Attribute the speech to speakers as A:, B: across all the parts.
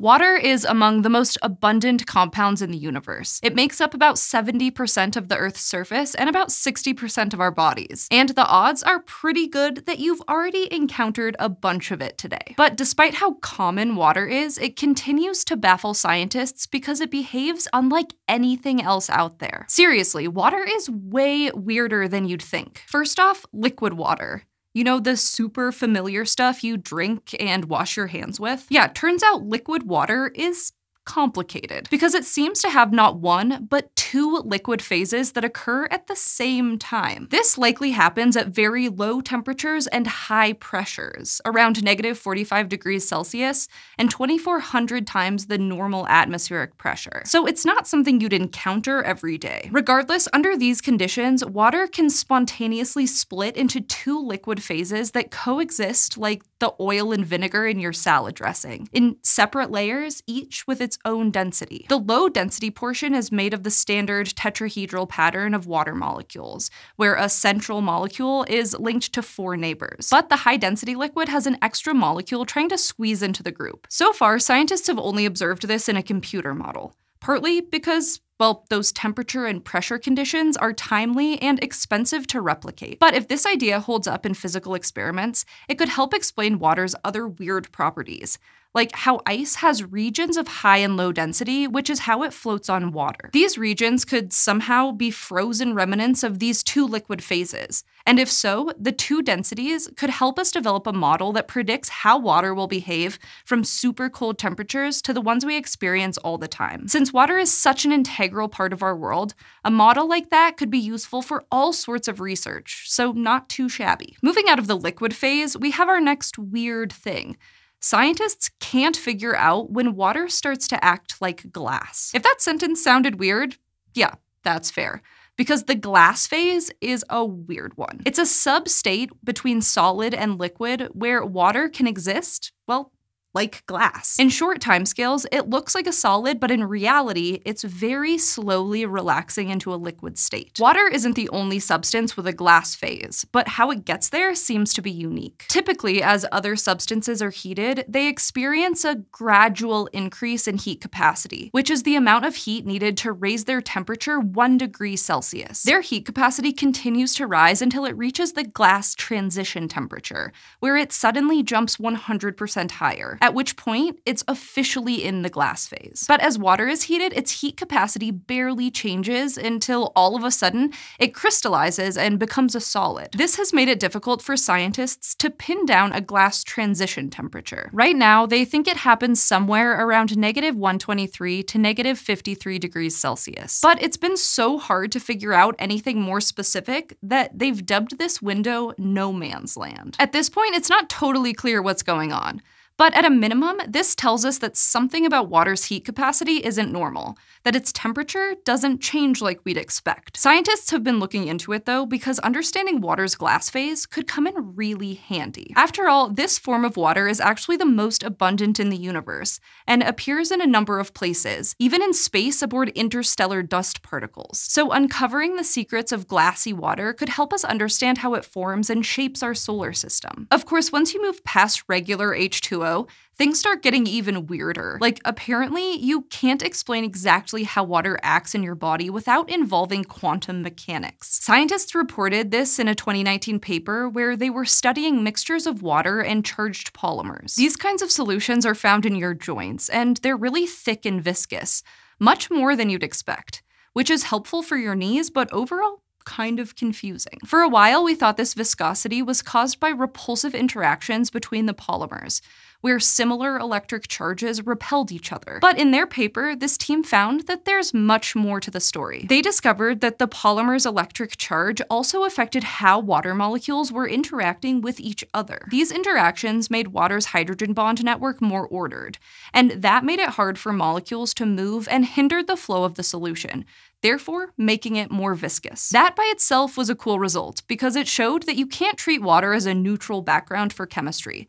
A: Water is among the most abundant compounds in the universe. It makes up about 70% of the Earth's surface and about 60% of our bodies. And the odds are pretty good that you've already encountered a bunch of it today. But despite how common water is, it continues to baffle scientists because it behaves unlike anything else out there. Seriously, water is way weirder than you'd think. First off, liquid water. You know, the super familiar stuff you drink and wash your hands with? Yeah, turns out liquid water is complicated because it seems to have not one, but two liquid phases that occur at the same time. This likely happens at very low temperatures and high pressures, around negative 45 degrees Celsius and 2,400 times the normal atmospheric pressure. So it's not something you'd encounter every day. Regardless, under these conditions, water can spontaneously split into two liquid phases that coexist like the oil and vinegar in your salad dressing, in separate layers, each with its own density. The low density portion is made of the standard tetrahedral pattern of water molecules, where a central molecule is linked to four neighbors. But the high density liquid has an extra molecule trying to squeeze into the group. So far, scientists have only observed this in a computer model, partly because well, those temperature and pressure conditions are timely and expensive to replicate. But if this idea holds up in physical experiments, it could help explain water's other weird properties, like how ice has regions of high and low density, which is how it floats on water. These regions could somehow be frozen remnants of these two liquid phases. And if so, the two densities could help us develop a model that predicts how water will behave from super cold temperatures to the ones we experience all the time. Since water is such an integral part of our world, a model like that could be useful for all sorts of research, so not too shabby. Moving out of the liquid phase, we have our next weird thing Scientists can't figure out when water starts to act like glass. If that sentence sounded weird, yeah, that's fair. Because the glass phase is a weird one. It's a sub-state between solid and liquid where water can exist, well, like glass. In short timescales, it looks like a solid, but in reality, it's very slowly relaxing into a liquid state. Water isn't the only substance with a glass phase, but how it gets there seems to be unique. Typically, as other substances are heated, they experience a gradual increase in heat capacity, which is the amount of heat needed to raise their temperature 1 degree Celsius. Their heat capacity continues to rise until it reaches the glass transition temperature, where it suddenly jumps 100% higher at which point it's officially in the glass phase. But as water is heated, its heat capacity barely changes until all of a sudden it crystallizes and becomes a solid. This has made it difficult for scientists to pin down a glass transition temperature. Right now, they think it happens somewhere around negative 123 to negative 53 degrees Celsius. But it's been so hard to figure out anything more specific that they've dubbed this window no man's land. At this point, it's not totally clear what's going on. But at a minimum, this tells us that something about water's heat capacity isn't normal, that its temperature doesn't change like we'd expect. Scientists have been looking into it though because understanding water's glass phase could come in really handy. After all, this form of water is actually the most abundant in the universe and appears in a number of places, even in space aboard interstellar dust particles. So uncovering the secrets of glassy water could help us understand how it forms and shapes our solar system. Of course, once you move past regular H2O things start getting even weirder. Like, apparently, you can't explain exactly how water acts in your body without involving quantum mechanics. Scientists reported this in a 2019 paper where they were studying mixtures of water and charged polymers. These kinds of solutions are found in your joints, and they're really thick and viscous, much more than you'd expect, which is helpful for your knees, but overall, kind of confusing. For a while, we thought this viscosity was caused by repulsive interactions between the polymers, where similar electric charges repelled each other. But in their paper, this team found that there's much more to the story. They discovered that the polymer's electric charge also affected how water molecules were interacting with each other. These interactions made water's hydrogen bond network more ordered, and that made it hard for molecules to move and hindered the flow of the solution, therefore making it more viscous. That by itself was a cool result because it showed that you can't treat water as a neutral background for chemistry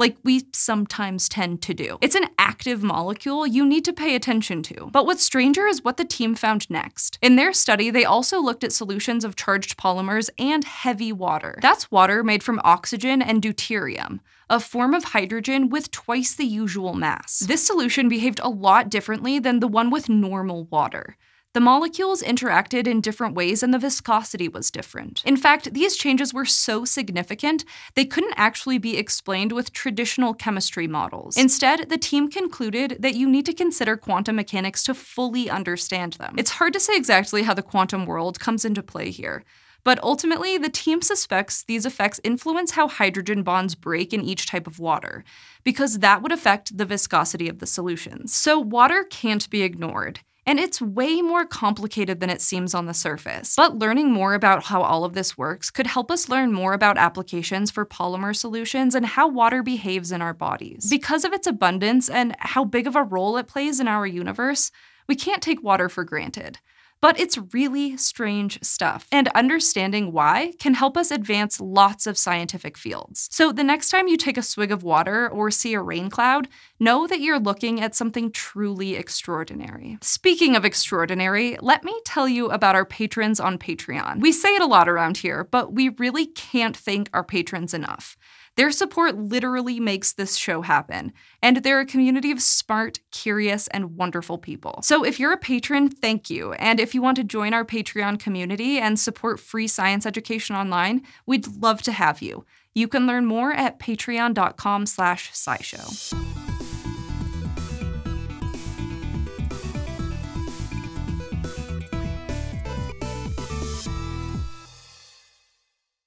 A: like we sometimes tend to do. It's an active molecule you need to pay attention to. But what's stranger is what the team found next. In their study, they also looked at solutions of charged polymers and heavy water. That's water made from oxygen and deuterium, a form of hydrogen with twice the usual mass. This solution behaved a lot differently than the one with normal water. The molecules interacted in different ways and the viscosity was different. In fact, these changes were so significant, they couldn't actually be explained with traditional chemistry models. Instead, the team concluded that you need to consider quantum mechanics to fully understand them. It's hard to say exactly how the quantum world comes into play here. But ultimately, the team suspects these effects influence how hydrogen bonds break in each type of water, because that would affect the viscosity of the solutions. So, water can't be ignored. And it's way more complicated than it seems on the surface. But learning more about how all of this works could help us learn more about applications for polymer solutions and how water behaves in our bodies. Because of its abundance and how big of a role it plays in our universe, we can't take water for granted. But it's really strange stuff, and understanding why can help us advance lots of scientific fields. So the next time you take a swig of water or see a rain cloud, know that you're looking at something truly extraordinary. Speaking of extraordinary, let me tell you about our patrons on Patreon. We say it a lot around here, but we really can't thank our patrons enough. Their support literally makes this show happen, and they're a community of smart, curious, and wonderful people. So if you're a patron, thank you. And if you want to join our Patreon community and support free science education online, we'd love to have you. You can learn more at patreon.com slash scishow.